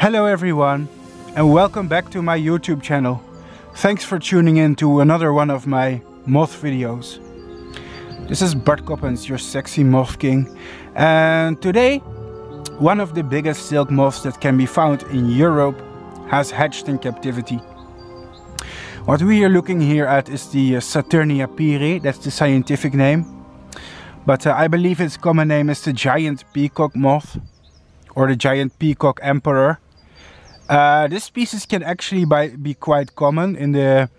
Hello everyone and welcome back to my YouTube channel. Thanks for tuning in to another one of my moth videos. This is Bart Coppens, your sexy moth king. And today, one of the biggest silk moths that can be found in Europe has hatched in captivity. What we are looking here at is the uh, Saturnia pyri, that's the scientific name. But uh, I believe its common name is the giant peacock moth or the giant peacock emperor. Uh, this species can actually by, be quite common in the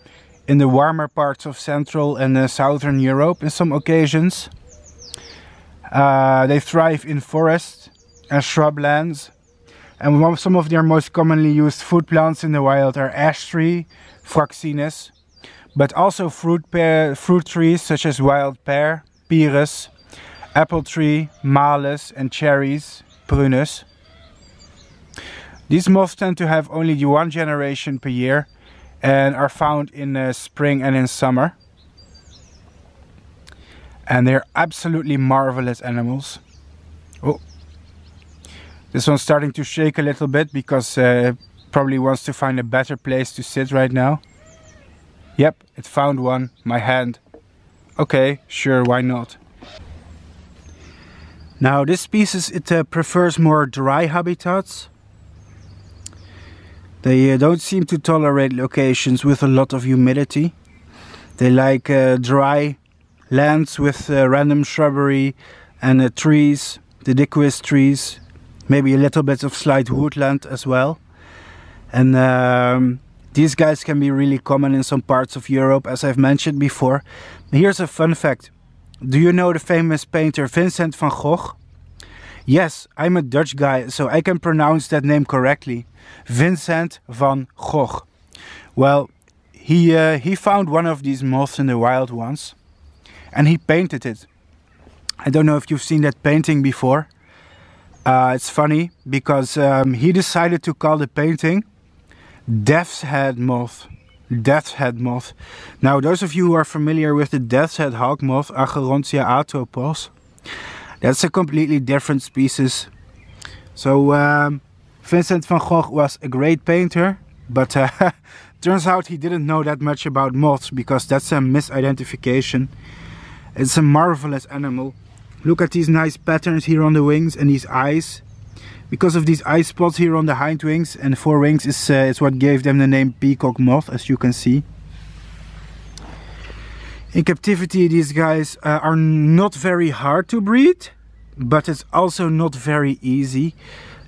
in the warmer parts of Central and uh, Southern Europe in some occasions. Uh, they thrive in forests and shrublands. And some of their most commonly used food plants in the wild are ash tree, Fraxinus, but also fruit, pear, fruit trees such as wild pear, Pyrus, apple tree, Malus and cherries, Prunus. These moths tend to have only one generation per year and are found in uh, spring and in summer. And they're absolutely marvelous animals. Oh, this one's starting to shake a little bit because uh, probably wants to find a better place to sit right now. Yep, it found one, my hand. Okay, sure, why not? Now this species, it uh, prefers more dry habitats they uh, don't seem to tolerate locations with a lot of humidity. They like uh, dry lands with uh, random shrubbery and uh, trees, deciduous trees, maybe a little bit of slight woodland as well. And um, these guys can be really common in some parts of Europe, as I've mentioned before. Here's a fun fact. Do you know the famous painter Vincent van Gogh? Yes, I'm a Dutch guy, so I can pronounce that name correctly. Vincent van Gogh. Well, he, uh, he found one of these moths in the wild once and he painted it. I don't know if you've seen that painting before. Uh, it's funny because um, he decided to call the painting Death's Head Moth. Death's Head Moth. Now, those of you who are familiar with the Death's Head Hawk Moth, Acherontia atropos, that's a completely different species. So, um, Vincent van Gogh was a great painter, but uh, turns out he didn't know that much about moths because that's a misidentification. It's a marvelous animal. Look at these nice patterns here on the wings and these eyes. Because of these eye spots here on the hind wings and forewings is, uh, is what gave them the name peacock moth as you can see. In captivity these guys uh, are not very hard to breed, but it's also not very easy.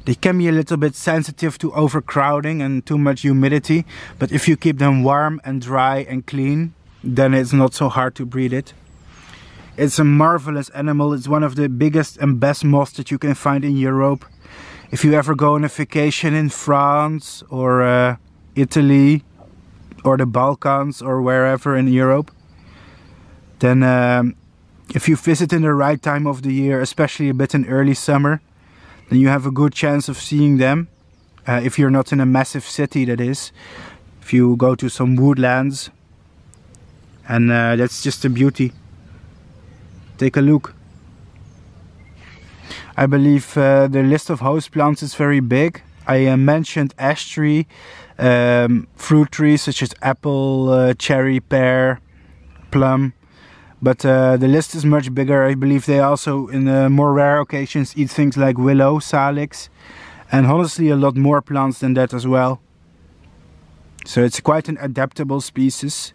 They can be a little bit sensitive to overcrowding and too much humidity, but if you keep them warm and dry and clean, then it's not so hard to breed it. It's a marvelous animal. It's one of the biggest and best moths that you can find in Europe. If you ever go on a vacation in France or uh, Italy or the Balkans or wherever in Europe, then um, if you visit in the right time of the year, especially a bit in early summer, then you have a good chance of seeing them. Uh, if you're not in a massive city, that is. If you go to some woodlands, and uh, that's just a beauty. Take a look. I believe uh, the list of host plants is very big. I uh, mentioned ash tree, um, fruit trees such as apple, uh, cherry, pear, plum, but uh, the list is much bigger. I believe they also, in uh, more rare occasions, eat things like willow, salix, and honestly a lot more plants than that as well. So it's quite an adaptable species.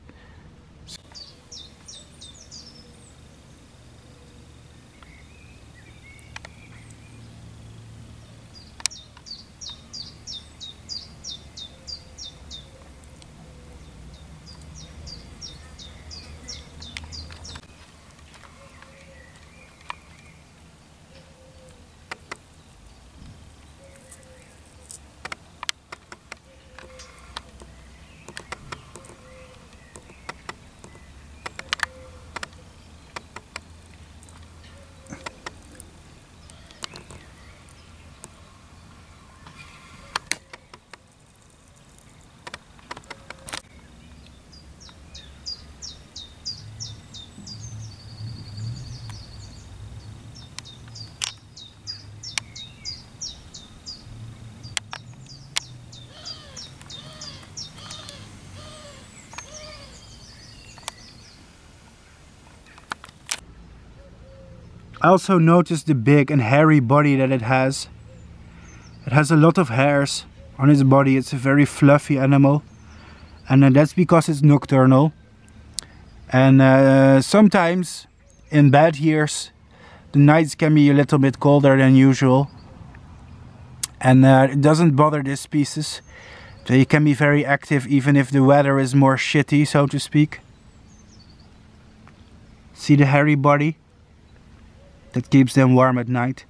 Also notice the big and hairy body that it has. It has a lot of hairs on its body. It's a very fluffy animal. And uh, that's because it's nocturnal. And uh, sometimes in bad years, the nights can be a little bit colder than usual. And uh, it doesn't bother this species. They can be very active even if the weather is more shitty, so to speak. See the hairy body? That keeps them warm at night.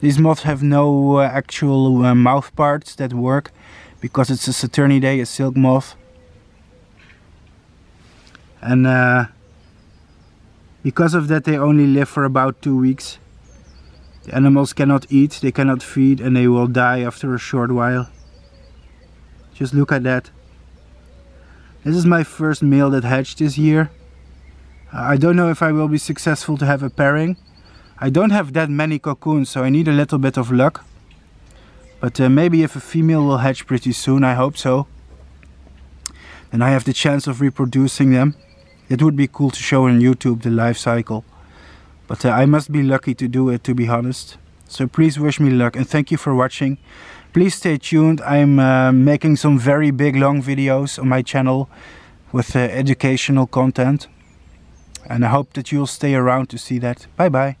These moths have no uh, actual uh, mouth parts that work because it's a Saturniidae, a silk moth. And uh, because of that they only live for about two weeks. The animals cannot eat, they cannot feed and they will die after a short while. Just look at that. This is my first male that hatched this year. I don't know if I will be successful to have a pairing. I don't have that many cocoons, so I need a little bit of luck. But uh, maybe if a female will hatch pretty soon, I hope so. Then I have the chance of reproducing them. It would be cool to show on YouTube the life cycle. But uh, I must be lucky to do it, to be honest. So please wish me luck and thank you for watching. Please stay tuned. I'm uh, making some very big long videos on my channel with uh, educational content. And I hope that you'll stay around to see that. Bye bye.